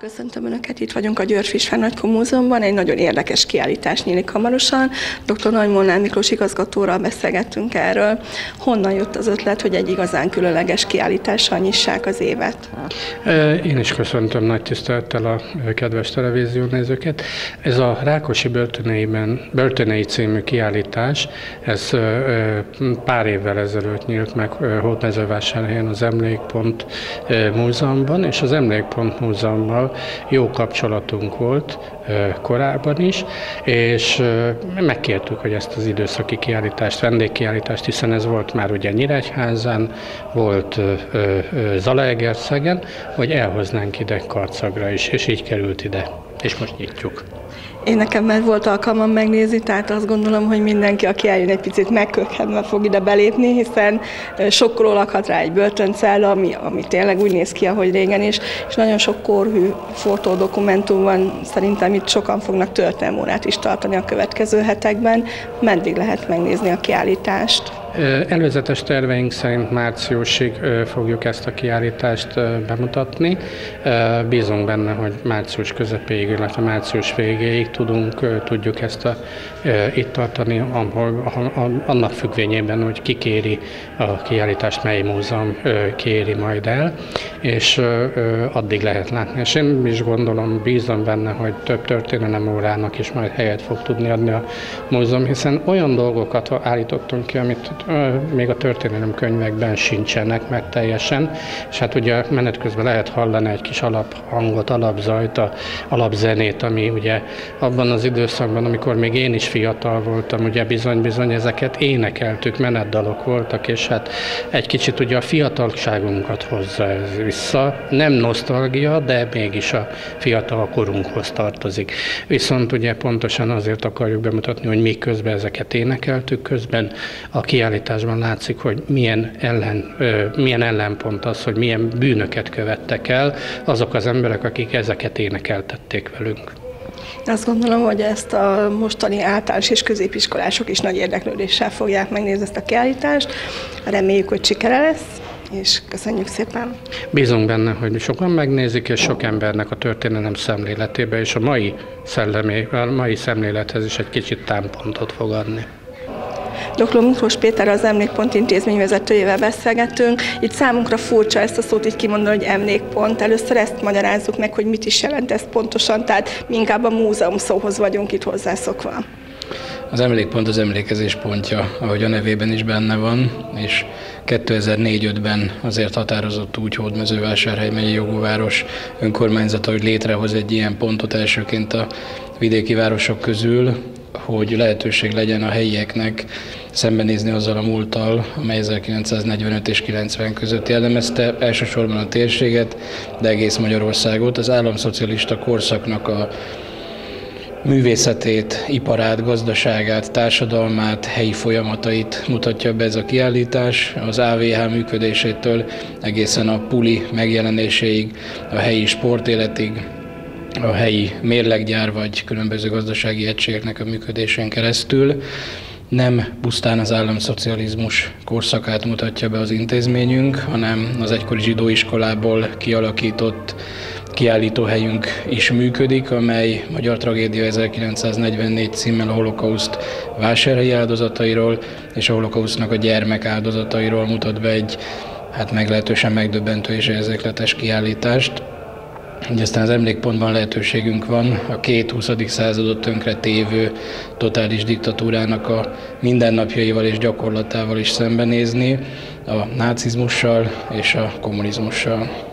Köszöntöm Önöket, itt vagyunk a György Fisfán Nagykó Múzeumban, egy nagyon érdekes kiállítás nyílik hamarosan. Dr. Nagy Molnár Miklós igazgatóral beszélgettünk erről. Honnan jött az ötlet, hogy egy igazán különleges kiállítással nyissák az évet? Én is köszöntöm nagy tisztelettel a kedves televíziónézőket. Ez a Rákosi börtöneiben, börtönei című kiállítás, ez pár évvel ezelőtt nyílt meg Hódmezővásárhelyen az Emlékpont Múzeumban, és az Emlékpont Múzeummal jó kapcsolatunk volt korábban is, és megkértük, hogy ezt az időszaki kiállítást, vendégkiállítást, hiszen ez volt már ugye Nyíregyházán, volt Zalaegerszegen, hogy elhoznánk ide Karcagra is, és így került ide, és most nyitjuk. Én nekem már volt alkalmam megnézni, tehát azt gondolom, hogy mindenki, aki eljön egy picit megkökkenve fog ide belépni, hiszen sokról lakhat rá egy börtöncella, ami, ami tényleg úgy néz ki, ahogy régen is, és nagyon sok korhű fotódokumentum van, szerintem itt sokan fognak történelmórát is tartani a következő hetekben. Meddig lehet megnézni a kiállítást? Előzetes terveink szerint márciusig fogjuk ezt a kiállítást bemutatni. Bízunk benne, hogy március közepéig, illetve március végéig tudunk, tudjuk ezt a, itt tartani, annak függvényében, hogy ki kéri a kiállítást, mely múzeum kéri majd el, és addig lehet látni. És én is gondolom, bízom benne, hogy több történelem órának is majd helyet fog tudni adni a múzeum, hiszen olyan dolgokat állítottunk ki, amit még a történelem könyvekben sincsenek meg teljesen, és hát ugye menet közben lehet hallani egy kis alaphangot, alapzajt, a alapzenét, ami ugye abban az időszakban, amikor még én is fiatal voltam, ugye bizony-bizony ezeket énekeltük, menetdalok voltak, és hát egy kicsit ugye a fiatalságunkat hozza ez vissza. Nem nosztalgia, de mégis a fiatal korunkhoz tartozik. Viszont ugye pontosan azért akarjuk bemutatni, hogy mi közben ezeket énekeltük, közben a kiállításban látszik, hogy milyen, ellen, milyen ellenpont az, hogy milyen bűnöket követtek el azok az emberek, akik ezeket énekeltették velünk. Azt gondolom, hogy ezt a mostani általános és középiskolások is nagy érdeklődéssel fogják megnézni ezt a kiállítást. Reméljük, hogy sikere lesz és köszönjük szépen. Bízunk benne, hogy sokan megnézik, és sok embernek a történelem szemléletébe, és a mai, szellemé, a mai szemlélethez is egy kicsit támpontot fog adni. Dr. Miklós Péter az Emlékpont intézmény vezetőjével beszélgettünk. Itt számunkra furcsa ezt a szót így kimondani, hogy emlékpont. Először ezt magyarázzuk meg, hogy mit is jelent ez pontosan, tehát mi inkább a múzeum szóhoz vagyunk itt hozzászokva. Az emlékpont az emlékezés pontja, ahogy a nevében is benne van, és 2004-5-ben azért határozott úgy Hódmezővásárhely megyei jogóváros önkormányzata, hogy létrehoz egy ilyen pontot elsőként a vidéki városok közül, hogy lehetőség legyen a helyieknek szembenézni azzal a múlttal, amely 1945 és 90 között jellemezte elsősorban a térséget, de egész Magyarországot. Az államszocialista korszaknak a művészetét, iparát, gazdaságát, társadalmát, helyi folyamatait mutatja be ez a kiállítás, az AVH működésétől egészen a puli megjelenéséig, a helyi sportéletig, a helyi mérleggyár vagy különböző gazdasági egységeknek a működésén keresztül. Nem pusztán az államszocializmus korszakát mutatja be az intézményünk, hanem az egykori zsidóiskolából kialakított kiállítóhelyünk is működik, amely Magyar Tragédia 1944 címmel a holokauszt vásárhelyi áldozatairól és a holokausznak a gyermek áldozatairól mutat be egy hát meglehetősen megdöbbentő és érzékletes kiállítást. Ugye aztán az emlékpontban lehetőségünk van a két 20. századot tönkre tévő totális diktatúrának a mindennapjaival és gyakorlatával is szembenézni, a nácizmussal és a kommunizmussal.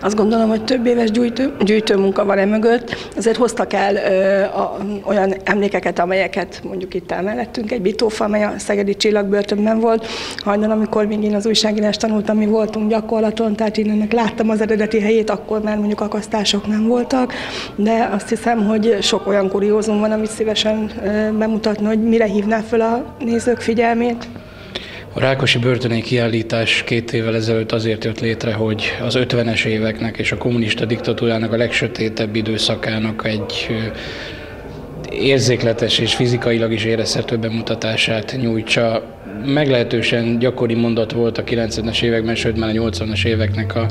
Azt gondolom, hogy több éves gyűjtő, gyűjtő munka van e mögött, ezért hoztak el ö, a, olyan emlékeket, amelyeket mondjuk itt mellettünk, egy bitófa, amely a Szegedi Csillagbörtönben volt. Hajnal, amikor még én az újságírást tanultam, mi voltunk gyakorlaton, tehát én ennek láttam az eredeti helyét, akkor már mondjuk akasztások nem voltak, de azt hiszem, hogy sok olyan kuriózum van, amit szívesen bemutatni, hogy mire hívná fel a nézők figyelmét. A Rákosi börtöni kiállítás két évvel ezelőtt azért jött létre, hogy az 50-es éveknek és a kommunista diktatúrának a legsötétebb időszakának egy érzékletes és fizikailag is érezhető bemutatását nyújtsa. Meglehetősen gyakori mondat volt a 90-es években, sőt már a 80-as éveknek a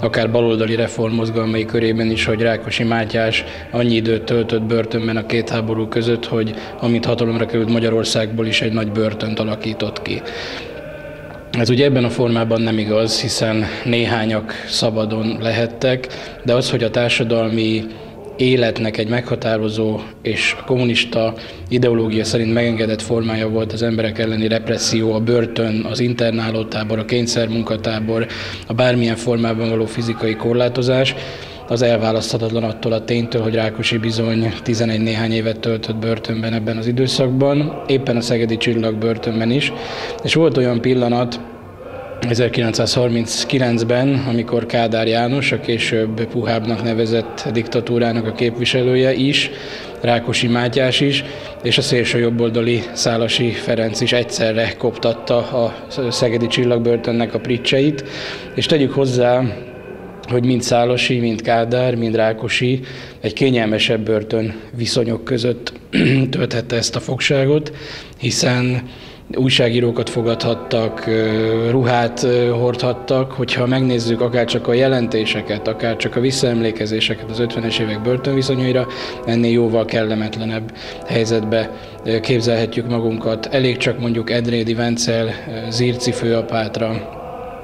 akár baloldali reformmozgalmai körében is, hogy Rákosi Mátyás annyi időt töltött börtönben a két háború között, hogy amit hatalomra került Magyarországból is egy nagy börtönt alakított ki. Ez ugye ebben a formában nem igaz, hiszen néhányak szabadon lehettek, de az, hogy a társadalmi életnek egy meghatározó és kommunista ideológia szerint megengedett formája volt az emberek elleni represszió, a börtön, az internálótábor, a kényszermunkatábor, a bármilyen formában való fizikai korlátozás, az elválaszthatatlan attól a ténytől, hogy Rákosi bizony 11 néhány évet töltött börtönben ebben az időszakban, éppen a Szegedi Csillag börtönben is, és volt olyan pillanat, 1939-ben, amikor Kádár János, a később Puhábbnak nevezett diktatúrának a képviselője is, Rákosi Mátyás is, és a szélső jobboldali Szálasi Ferenc is egyszerre koptatta a Szegedi Csillagbörtönnek a pricseit, és tegyük hozzá, hogy mind Szálasi, mind Kádár, mind Rákosi egy kényelmesebb börtön viszonyok között tölthette ezt a fogságot, hiszen újságírókat fogadhattak, ruhát hordhattak, hogyha megnézzük akár csak a jelentéseket, akár csak a visszaemlékezéseket az 50-es évek börtönviszonyaira, ennél jóval kellemetlenebb helyzetbe képzelhetjük magunkat. Elég csak mondjuk Edrédi Vencel, Zirci főapátra,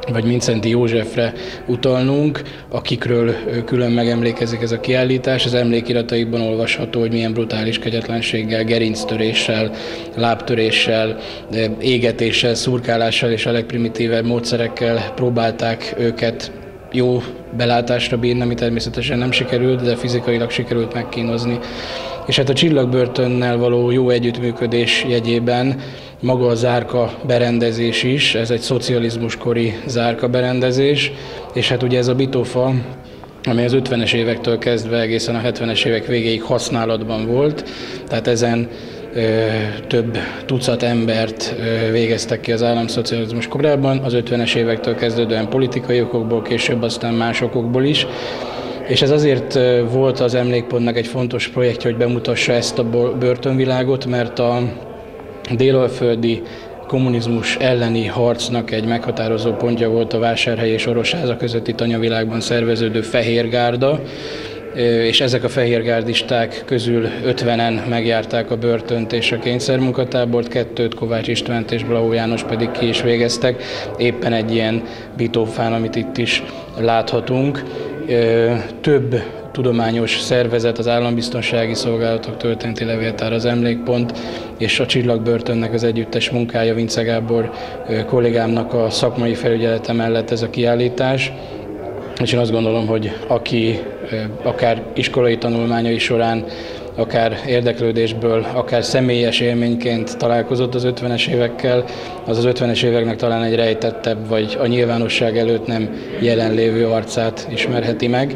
vagy Mincenti Józsefre utalnunk, akikről külön megemlékezik ez a kiállítás. Az emlékirataikban olvasható, hogy milyen brutális kegyetlenséggel, gerinctöréssel, lábtöréssel, égetéssel, szurkálással és a legprimitívebb módszerekkel próbálták őket jó belátásra bírni, ami természetesen nem sikerült, de fizikailag sikerült megkínozni. És hát a csillagbörtönnel való jó együttműködés jegyében maga a zárka berendezés is, ez egy szocializmuskori zárka berendezés, és hát ugye ez a bitófa, ami az 50-es évektől kezdve egészen a 70-es évek végéig használatban volt, tehát ezen ö, több tucat embert ö, végeztek ki az államszocializmus korában, az 50-es évektől kezdődően politikai okokból, később aztán más okokból is, és ez azért volt az emlékpontnak egy fontos projektje, hogy bemutassa ezt a börtönvilágot, mert a délalföldi kommunizmus elleni harcnak egy meghatározó pontja volt a Vásárhely és Orosháza közötti tanyavilágban szerveződő Fehérgárda, és ezek a fehérgárdisták közül 50-en megjárták a börtönt és a kényszermunkatábort, kettőt Kovács Istvánt és Blau János pedig ki is végeztek, éppen egy ilyen bitófán, amit itt is láthatunk. Több tudományos szervezet, az Állambiztonsági Szolgálatok Történeti Levéltár, az Emlékpont és a Csillagbörtönnek az együttes munkája Vince Gábor kollégámnak a szakmai felügyelete mellett ez a kiállítás. És én azt gondolom, hogy aki akár iskolai tanulmányai során, akár érdeklődésből, akár személyes élményként találkozott az 50-es évekkel, az az 50-es éveknek talán egy rejtettebb, vagy a nyilvánosság előtt nem jelenlévő arcát ismerheti meg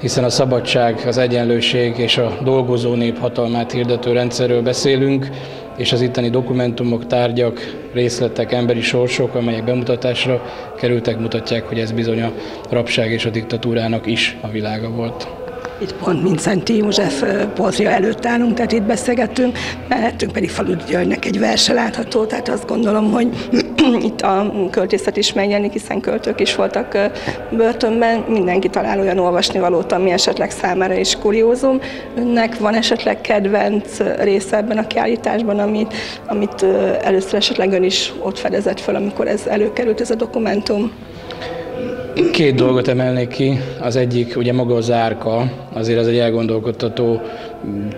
hiszen a szabadság, az egyenlőség és a dolgozó nép hatalmát hirdető rendszerről beszélünk, és az itteni dokumentumok, tárgyak, részletek, emberi sorsok, amelyek bemutatásra kerültek, mutatják, hogy ez bizony a rabság és a diktatúrának is a világa volt. Itt pont mint Szent József portria előtt állunk, tehát itt beszélgettünk, mellettünk pedig Faludi Györgynek egy verse látható, tehát azt gondolom, hogy itt a költészet is megjelenik, hiszen költők is voltak börtönben, mindenki talál olyan olvasnivalót, ami esetleg számára is kuriózum. Önnek van esetleg kedvenc része ebben a kiállításban, amit, amit először esetleg ön is ott fedezett fel, amikor ez előkerült ez a dokumentum? Két dolgot emelnék ki. Az egyik ugye maga az árka, azért az egy elgondolkodtató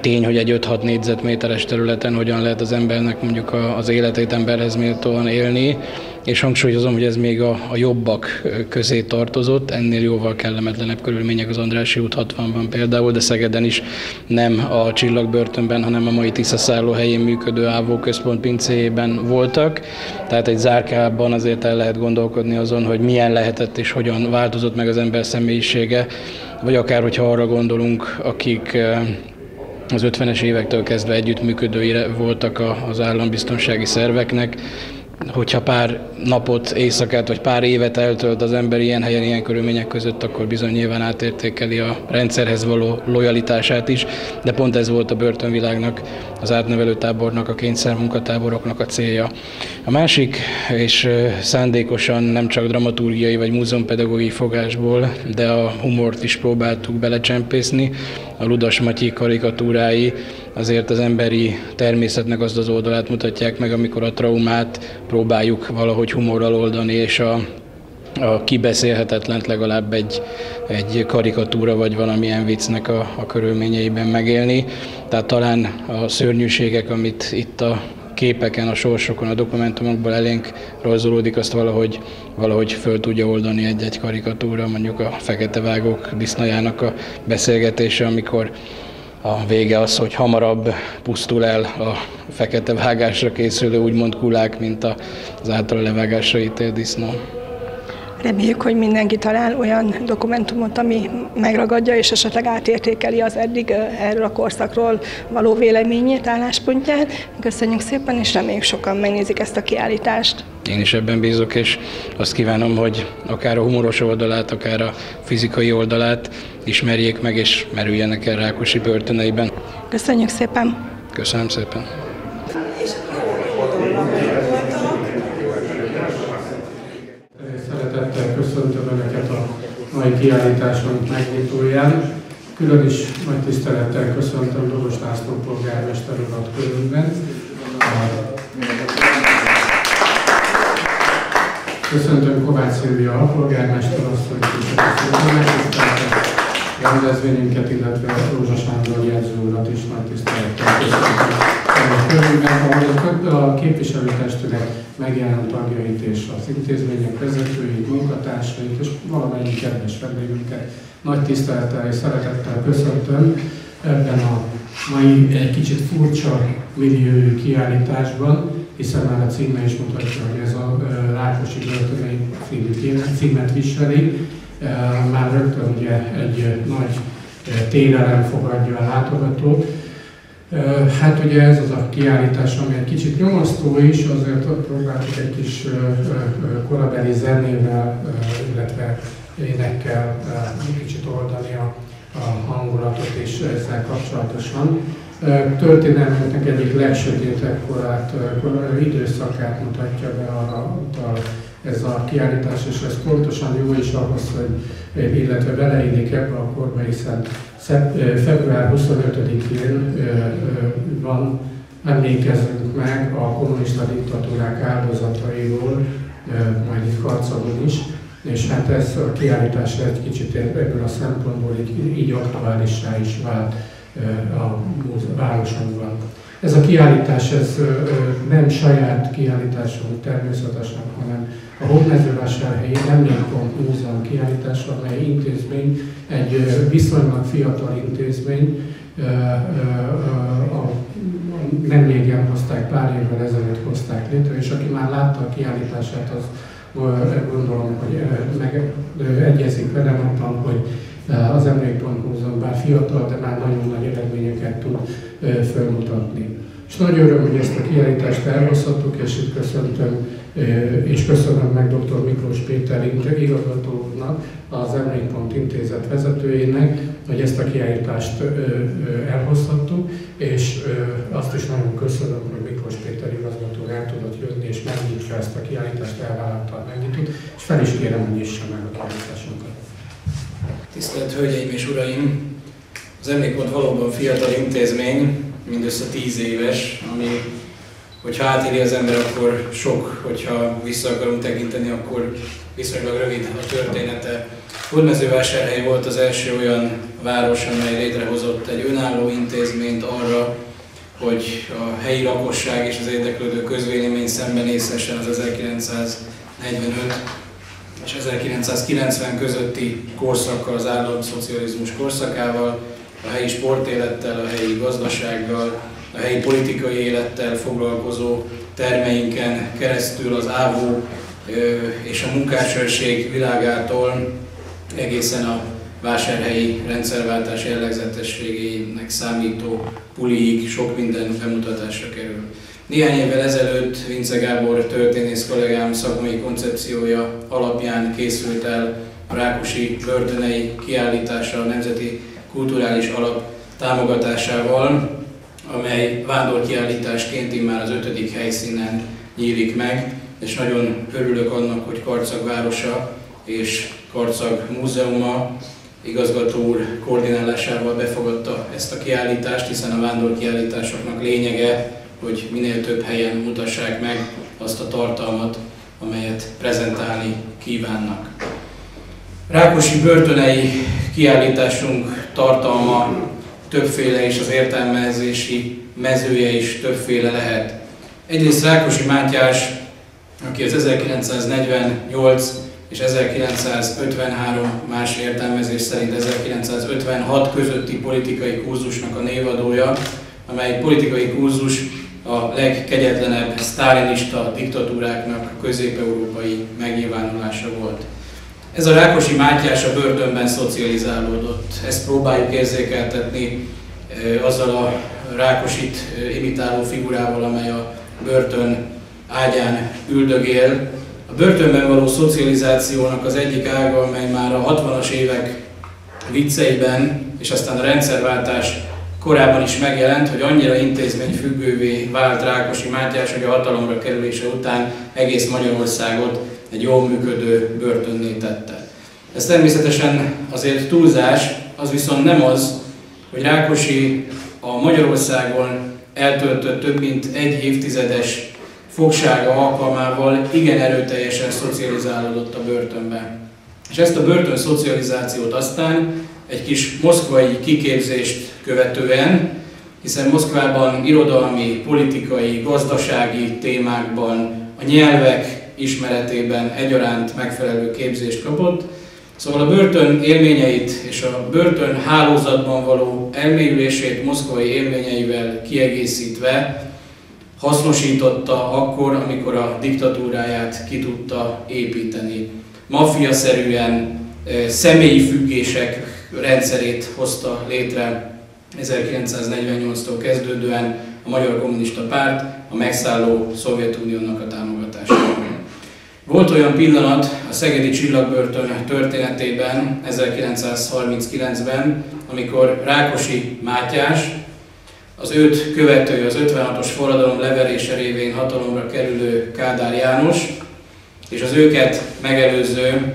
tény, hogy egy 5-6 négyzetméteres területen hogyan lehet az embernek mondjuk az életét emberhez méltóan élni, és hangsúlyozom, hogy ez még a, a jobbak közé tartozott, ennél jóval kellemetlenebb körülmények az Andrási út 60-ban például, de Szegeden is nem a Csillagbörtönben, hanem a mai Tisza helyén működő Ávó Központ pincéjében voltak, tehát egy zárkában azért el lehet gondolkodni azon, hogy milyen lehetett és hogyan változott meg az ember személyisége, vagy akár, hogyha arra gondolunk, akik az 50-es évektől kezdve együttműködői voltak az állambiztonsági szerveknek, hogyha pár napot, éjszakát vagy pár évet eltölt az ember ilyen helyen, ilyen körülmények között, akkor bizony nyilván átértékeli a rendszerhez való lojalitását is, de pont ez volt a börtönvilágnak, az átnevelő tábornak, a kényszermunkatáboroknak a célja. A másik, és szándékosan nem csak dramaturgiai vagy múzeumpedagógiai fogásból, de a humort is próbáltuk belecsempészni, a Ludas Matyi karikatúrái azért az emberi természetnek azt az oldalát mutatják meg, amikor a traumát próbáljuk valahogy humorral oldani, és a, a kibeszélhetetlent legalább egy, egy karikatúra vagy valamilyen viccnek a, a körülményeiben megélni. Tehát talán a szörnyűségek, amit itt a képeken, a sorsokon, a dokumentumokból elénk rajzolódik, azt valahogy, valahogy föl tudja oldani egy-egy karikatúra, mondjuk a fekete vágók disznajának a beszélgetése, amikor a vége az, hogy hamarabb pusztul el a fekete vágásra készülő úgymond kulák, mint az által levágásra ítélt disznó. Reméljük, hogy mindenki talál olyan dokumentumot, ami megragadja és esetleg átértékeli az eddig erről a korszakról való véleményét, álláspontját. Köszönjük szépen, és reméljük sokan megnézik ezt a kiállítást. Én is ebben bízok, és azt kívánom, hogy akár a humoros oldalát, akár a fizikai oldalát ismerjék meg, és merüljenek el Rákosi börtöneiben. Köszönjük szépen! Köszönöm szépen! Szeretettel köszöntöm Önöket a mai kiállításunk megnyitóján. Külön is nagy tisztelettel köszöntöm Doros László polgármester urat körülben. Köszöntöm Kovács Szilvia alpolgármester asszonyt a rendezvényünket, illetve Rózsa Sándor jegyző urat is nagy tisztelettel köszöntöm körülben, ahol a képviselőtestület megjelent tagjait és az intézmények vezetőit, munkatársait és valamelyik kedves vendégünket nagy tisztelettel és szeretettel köszöntöm ebben a mai egy kicsit furcsa millió kiállításban, hiszen már a címe is mutatja, hogy ez a Rákosi Börtönei címet viseli. Már rögtön ugye egy nagy télelem fogadja a látogatót, Hát ugye ez az a kiállítás, ami egy kicsit nyomasztó is, azért próbáltuk egy kis korabeli zenével, illetve énekkel egy kicsit oldani a, hangulatot is ezzel kapcsolatosan. Történelmünknek egyik legsötétebb korát, időszakát mutatja be arra utal ez a kiállítás, és ez pontosan jó is ahhoz, hogy illetve beleillik ebbe a korba, hiszen február 25-én van, emlékezünk meg a kommunista diktatúrák áldozatairól, majd itt Karcagon is, és hát ez a kiállítás egy kicsit ebből a szempontból így, így aktuálissá is vált a városunkban. Ez a kiállítás ez nem saját kiállításunk természetesen, hanem a Hódmezővásárhelyi Emlékpont Múzeum kiállítása, amely intézmény, egy viszonylag fiatal intézmény, nem régen hozták, pár évvel ezelőtt hozták létre, és aki már látta a kiállítását, az gondolom, hogy meg egyezik velem abban, hogy az Emlékpont Múzeum bár fiatal, de már nagyon nagy eredményeket tud felmutatni. És nagy öröm, hogy ezt a kiállítást elhozhattuk, és itt köszöntöm, és köszönöm meg dr. Miklós Péter igazgatónak, az Emlékpont Intézet vezetőjének, hogy ezt a kiállítást elhozhattuk, és azt is nagyon köszönöm, hogy Miklós Péter igazgató el tudott jönni, és megnyitja ezt a kiállítást, elvállalta a megnyitót, és fel is kérem, hogy nyissa meg a kiállításunkat. Tisztelt Hölgyeim és Uraim! Az Emlékpont valóban fiatal intézmény, mindössze 10 éves, ami hogyha átéri az ember, akkor sok, hogyha vissza akarunk tekinteni, akkor viszonylag rövid a története. Hódmezővásárhely volt az első olyan város, amely létrehozott egy önálló intézményt arra, hogy a helyi lakosság és az érdeklődő közvélemény szembenézhessen az 1945 és 1990 közötti korszakkal, az államszocializmus korszakával, a helyi sportélettel, a helyi gazdasággal, a helyi politikai élettel foglalkozó termeinken keresztül az ávó és a munkásőrség világától egészen a vásárhelyi rendszerváltás jellegzetességének számító puliig sok minden bemutatásra kerül. Néhány évvel ezelőtt Vince Gábor történész kollégám szakmai koncepciója alapján készült el a Rákosi börtönei kiállítása a Nemzeti Kulturális Alap támogatásával, amely vándorkiállításként már az ötödik helyszínen nyílik meg, és nagyon örülök annak, hogy Karcag városa és Karcag Múzeuma igazgató úr koordinálásával befogadta ezt a kiállítást, hiszen a vándorkiállításoknak lényege, hogy minél több helyen mutassák meg azt a tartalmat, amelyet prezentálni kívánnak. Rákosi börtönei kiállításunk tartalma többféle és az értelmezési mezője is többféle lehet. Egyrészt Rákosi Mátyás, aki az 1948 és 1953 más értelmezés szerint 1956 közötti politikai kurzusnak a névadója, amely politikai kurzus a legkegyetlenebb sztálinista diktatúráknak közép-európai megnyilvánulása volt. Ez a Rákosi Mátyás a börtönben szocializálódott. Ezt próbáljuk érzékeltetni azzal a Rákosit imitáló figurával, amely a börtön ágyán üldögél. A börtönben való szocializációnak az egyik ága, amely már a 60-as évek vicceiben, és aztán a rendszerváltás korábban is megjelent, hogy annyira intézményfüggővé vált Rákosi Mátyás, hogy a hatalomra kerülése után egész Magyarországot egy jól működő börtönné tette. Ez természetesen azért túlzás, az viszont nem az, hogy Rákosi a Magyarországon eltöltött több mint egy évtizedes fogsága alkalmával igen erőteljesen szocializálódott a börtönbe. És ezt a börtön szocializációt aztán egy kis moszkvai kiképzést követően, hiszen Moszkvában irodalmi, politikai, gazdasági témákban, a nyelvek ismeretében egyaránt megfelelő képzést kapott, Szóval a börtön élményeit és a börtön hálózatban való elmélyülését moszkvai élményeivel kiegészítve hasznosította akkor, amikor a diktatúráját ki tudta építeni. Maffia-szerűen személyi függések rendszerét hozta létre 1948-tól kezdődően a Magyar Kommunista Párt a megszálló Szovjetuniónak a támogatásával. Volt olyan pillanat a Szegedi Csillagbörtön történetében, 1939-ben, amikor Rákosi Mátyás, az őt követő, az 56-os forradalom leverése révén hatalomra kerülő Kádár János, és az őket megelőző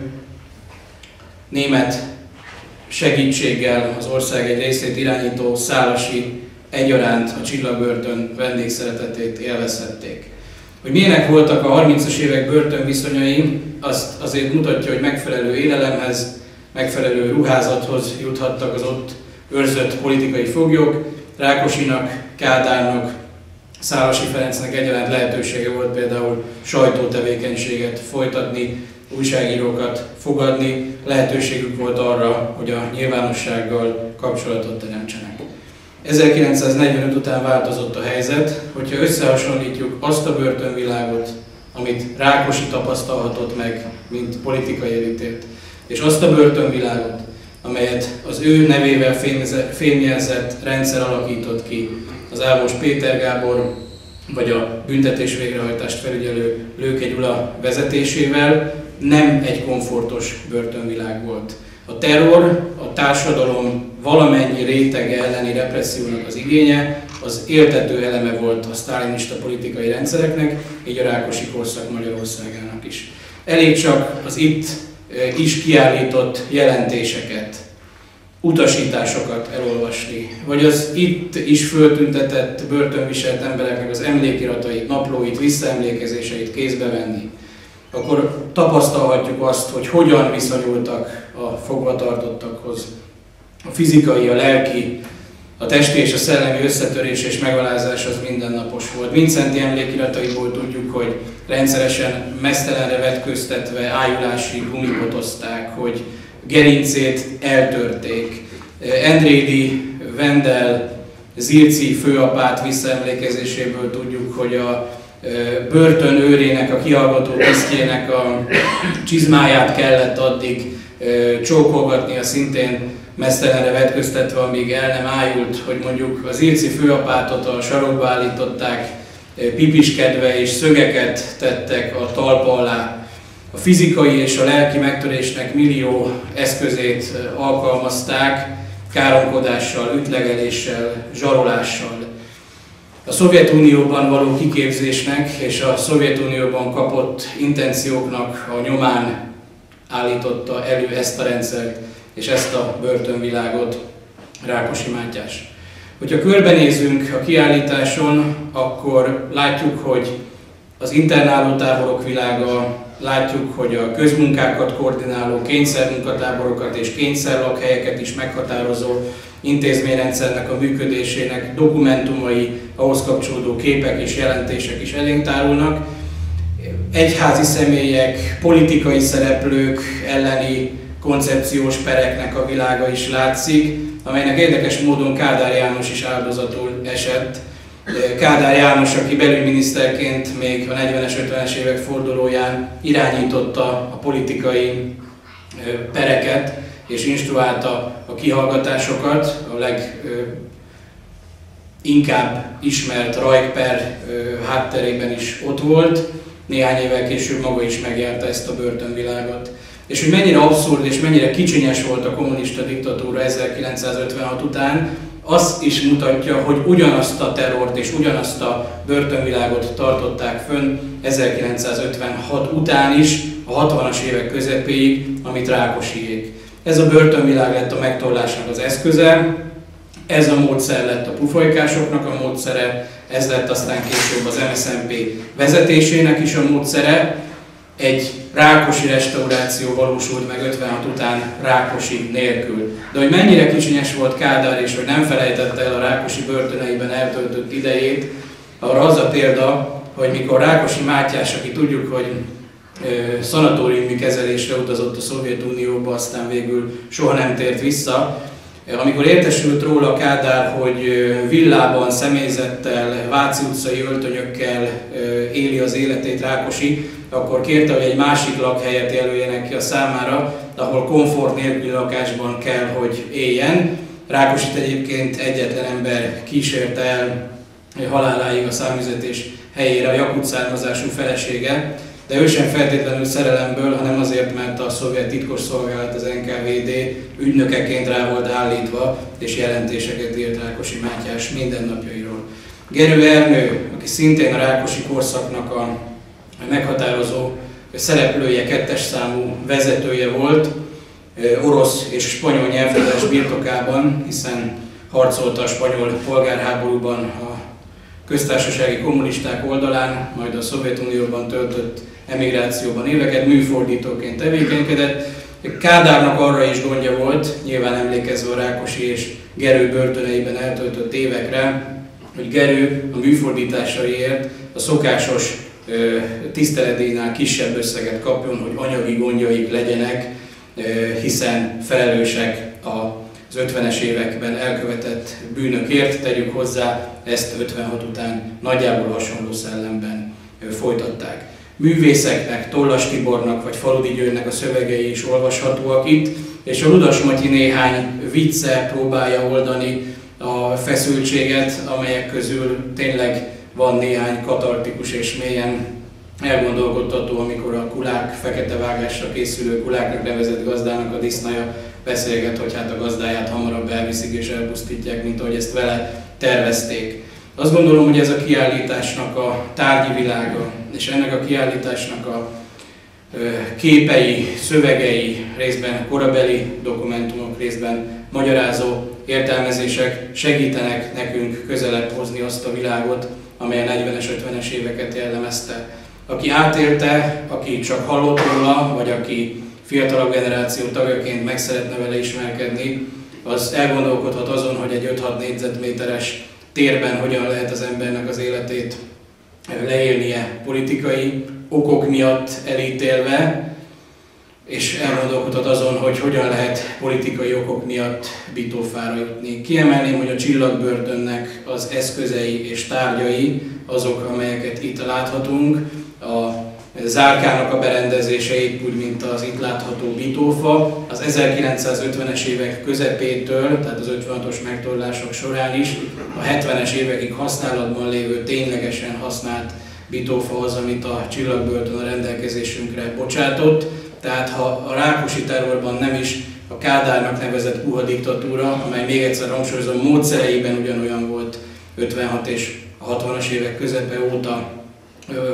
német segítséggel az ország egy részét irányító Szálasi egyaránt a csillagbörtön vendégszeretetét élvezhették. Hogy milyenek voltak a 30-as évek börtönviszonyai, azt azért mutatja, hogy megfelelő élelemhez, megfelelő ruházathoz juthattak az ott őrzött politikai foglyok. Rákosinak, Kádárnak, Szálasi Ferencnek egyaránt lehetősége volt például sajtótevékenységet folytatni, újságírókat fogadni, lehetőségük volt arra, hogy a nyilvánossággal kapcsolatot teremtsenek. 1945 után változott a helyzet, hogyha összehasonlítjuk azt a börtönvilágot, amit Rákosi tapasztalhatott meg, mint politikai elitét, és azt a börtönvilágot, amelyet az ő nevével fémjelzett rendszer alakított ki, az Ávos Péter Gábor, vagy a büntetés végrehajtást felügyelő Lőke Gyula vezetésével, nem egy komfortos börtönvilág volt. A terror, a társadalom valamennyi rétege elleni repressziónak az igénye, az éltető eleme volt a sztálinista politikai rendszereknek, így a Rákosi korszak Magyarországának is. Elég csak az itt is kiállított jelentéseket, utasításokat elolvasni, vagy az itt is föltüntetett börtönviselt embereknek az emlékiratait, naplóit, visszaemlékezéseit kézbe venni, akkor tapasztalhatjuk azt, hogy hogyan viszonyultak a fogvatartottakhoz. A fizikai, a lelki, a testi és a szellemi összetörés és megalázás az mindennapos volt. Vincenti emlékirataiból tudjuk, hogy rendszeresen mesztelenre vetköztetve ájulási gumipotozták, hogy gerincét eltörték. Endrédi, Vendel, Zirci főapát visszaemlékezéséből tudjuk, hogy a börtön őrének, a kihallgató tisztjének a csizmáját kellett addig csókolgatnia szintén mesztelenre vetköztetve, amíg el nem ájult, hogy mondjuk az Ilci főapátot a sarokba állították, pipiskedve és szögeket tettek a talpa alá. A fizikai és a lelki megtörésnek millió eszközét alkalmazták, káromkodással, ütlegeléssel, zsarolással. A Szovjetunióban való kiképzésnek és a Szovjetunióban kapott intencióknak a nyomán állította elő ezt a rendszert és ezt a börtönvilágot Rákosi Mátyás. Hogyha körbenézünk a kiállításon, akkor látjuk, hogy az internáló táborok világa, látjuk, hogy a közmunkákat koordináló kényszermunkatáborokat és kényszerlakhelyeket is meghatározó intézményrendszernek a működésének dokumentumai, ahhoz kapcsolódó képek és jelentések is elénk tárulnak. Egyházi személyek, politikai szereplők elleni koncepciós pereknek a világa is látszik, amelynek érdekes módon Kádár János is áldozatul esett. Kádár János, aki belügyminiszterként még a 40-es, 50-es évek fordulóján irányította a politikai pereket, és instruálta a kihallgatásokat, a leg inkább ismert Rajkper hátterében is ott volt, néhány évvel később maga is megjárta ezt a börtönvilágot és hogy mennyire abszurd és mennyire kicsinyes volt a kommunista diktatúra 1956 után, az is mutatja, hogy ugyanazt a terrort és ugyanazt a börtönvilágot tartották fönn 1956 után is, a 60-as évek közepéig, amit Rákosiék. Ez a börtönvilág lett a megtorlásnak az eszköze, ez a módszer lett a pufolykásoknak a módszere, ez lett aztán később az MSZNP vezetésének is a módszere, egy Rákosi restauráció valósult meg 56 után Rákosi nélkül. De hogy mennyire kicsinyes volt Kádár, és hogy nem felejtette el a Rákosi börtöneiben eltöltött idejét, arra az a példa, hogy mikor Rákosi Mátyás, aki tudjuk, hogy szanatóriumi kezelésre utazott a Szovjetunióba, aztán végül soha nem tért vissza, amikor értesült róla Kádár, hogy villában, személyzettel, Váci utcai öltönyökkel éli az életét Rákosi, akkor kérte, hogy egy másik lakhelyet jelöljenek ki a számára, ahol komfort nélküli lakásban kell, hogy éljen. Rákosit egyébként egyetlen ember kísérte el haláláig a számüzetés helyére a jakut származású felesége, de ő sem feltétlenül szerelemből, hanem azért, mert a szovjet titkos szolgálat, az NKVD ügynökeként rá volt állítva, és jelentéseket írt Rákosi Mátyás mindennapjairól. Gerő Ernő, aki szintén a Rákosi korszaknak a meghatározó szereplője, kettes számú vezetője volt, orosz és spanyol nyelvtudás birtokában, hiszen harcolt a spanyol polgárháborúban a köztársasági kommunisták oldalán, majd a Szovjetunióban töltött emigrációban éveket, műfordítóként tevékenykedett. Kádárnak arra is gondja volt, nyilván emlékezve a Rákosi és Gerő börtöneiben eltöltött évekre, hogy Gerő a műfordításaiért a szokásos tiszteledénál kisebb összeget kapjon, hogy anyagi gondjaik legyenek, hiszen felelősek az 50-es években elkövetett bűnökért, tegyük hozzá, ezt 56 után nagyjából hasonló szellemben folytatták. Művészeknek, Tollas Tibornak vagy Faludi Győrnek a szövegei is olvashatóak itt, és a Ludas Matyi néhány vicce próbálja oldani a feszültséget, amelyek közül tényleg van néhány katartikus és mélyen elgondolkodtató, amikor a kulák, fekete vágásra készülő kuláknak nevezett gazdának a disznaja beszélget, hogy hát a gazdáját hamarabb elviszik és elpusztítják, mint ahogy ezt vele tervezték. Azt gondolom, hogy ez a kiállításnak a tárgyi világa, és ennek a kiállításnak a képei, szövegei, részben korabeli dokumentumok, részben magyarázó értelmezések segítenek nekünk közelebb hozni azt a világot, amely a 40-es, 50-es éveket jellemezte. Aki átélte, aki csak hallott róla, vagy aki fiatalabb generáció tagjaként meg szeretne vele ismerkedni, az elgondolkodhat azon, hogy egy 5-6 négyzetméteres térben hogyan lehet az embernek az életét leélnie politikai okok miatt elítélve, és elgondolkodhat azon, hogy hogyan lehet politikai okok miatt bitófára jutni. Kiemelném, hogy a csillagbörtönnek az eszközei és tárgyai azok, amelyeket itt láthatunk. A zárkának a berendezése épp úgy, mint az itt látható bitófa. Az 1950-es évek közepétől, tehát az 56-os megtorlások során is a 70-es évekig használatban lévő, ténylegesen használt bitófa az, amit a csillagbörtön a rendelkezésünkre bocsátott. Tehát ha a Rákosi terrorban nem is a Kádárnak nevezett puha diktatúra, amely még egyszer hangsúlyozom módszereiben ugyanolyan volt 56 és a 60-as évek közepe óta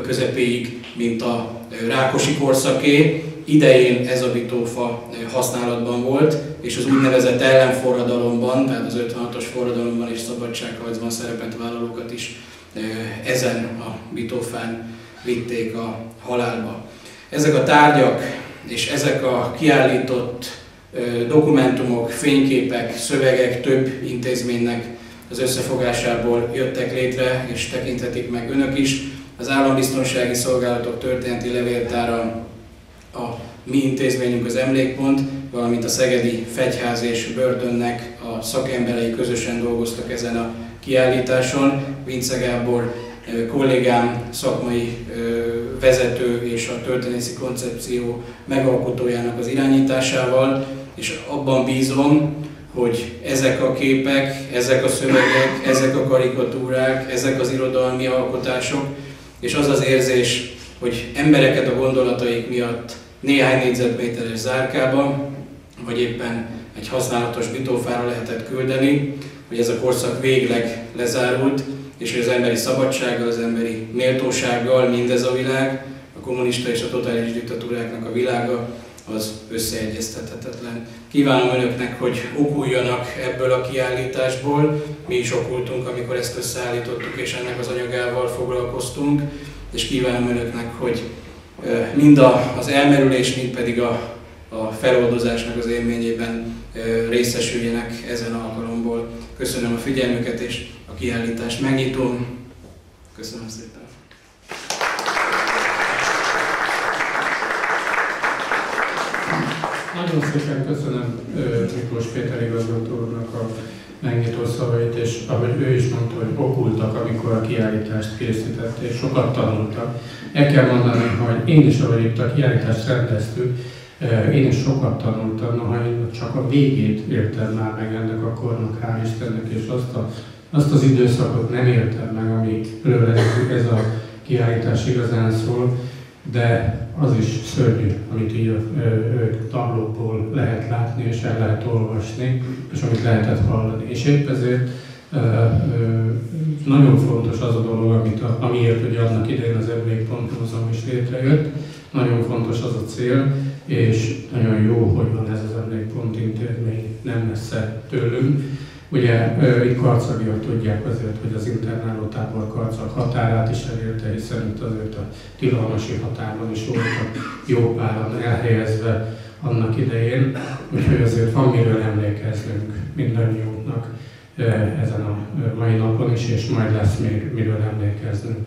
közepéig, mint a Rákosi korszaké. Idején ez a bitófa használatban volt, és az úgynevezett ellenforradalomban, tehát az 56-os forradalomban és szabadságharcban szerepet vállalókat is ezen a bitófán vitték a halálba. Ezek a tárgyak és ezek a kiállított dokumentumok, fényképek, szövegek több intézménynek az összefogásából jöttek létre, és tekinthetik meg önök is. Az Állambiztonsági Szolgálatok Történeti Levéltára a mi intézményünk az emlékpont, valamint a Szegedi Fegyház és Bördönnek a szakemberei közösen dolgoztak ezen a kiállításon. Vince Gábor kollégám, szakmai vezető és a történészi koncepció megalkotójának az irányításával, és abban bízom, hogy ezek a képek, ezek a szövegek, ezek a karikatúrák, ezek az irodalmi alkotások, és az az érzés, hogy embereket a gondolataik miatt néhány négyzetméteres zárkába, vagy éppen egy használatos bitófára lehetett küldeni, hogy ez a korszak végleg lezárult, és hogy az emberi szabadsággal, az emberi méltósággal mindez a világ, a kommunista és a totális diktatúráknak a világa, az összeegyeztethetetlen. Kívánom önöknek, hogy okuljanak ebből a kiállításból. Mi is okultunk, amikor ezt összeállítottuk, és ennek az anyagával foglalkoztunk, és kívánom önöknek, hogy mind az elmerülés, mind pedig a, a feloldozásnak az élményében részesüljenek ezen alkalomból. Köszönöm a figyelmüket, és a kiállítást megnyitom. Köszönöm szépen. Nagyon szépen köszönöm Miklós Péter igazgatónak a megnyitó szavait, és ahogy ő is mondta, hogy okultak, amikor a kiállítást készített, és sokat tanultak. El kell mondani, hogy én is, ahogy itt a kiállítást rendeztük, én is sokat tanultam, noha én csak a végét értem már meg ennek a kornak, hál' Istennek, és azt, a, azt az időszakot nem értem meg, ez, ez a kiállítás igazán szól de az is szörnyű, amit így a tablókból lehet látni, és el lehet olvasni, és amit lehetett hallani. És épp ezért nagyon fontos az a dolog, amit a, amiért ugye annak idején az Emlékpont Múzeum is létrejött, nagyon fontos az a cél, és nagyon jó, hogy van ez az Emlékpont intézmény nem messze tőlünk, Ugye itt Karcagiak tudják azért, hogy az internáló tábor Karcag határát is elérte, hiszen itt azért a tilalmasi határban is voltak jó páran elhelyezve annak idején, úgyhogy azért van miről emlékeznünk mindannyiunknak ezen a mai napon is, és majd lesz még miről emlékeznünk.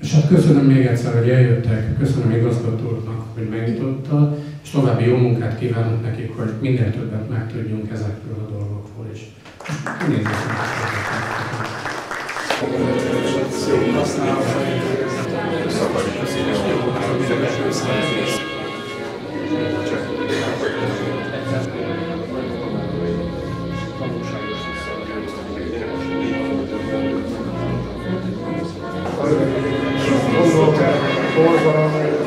És hát köszönöm még egyszer, hogy eljöttek, köszönöm igazgatónak, hogy megnyitotta, és további jó munkát kívánunk nekik, hogy minél többet megtudjunk ezekről a dolgokról is. Nézzük Forgalom,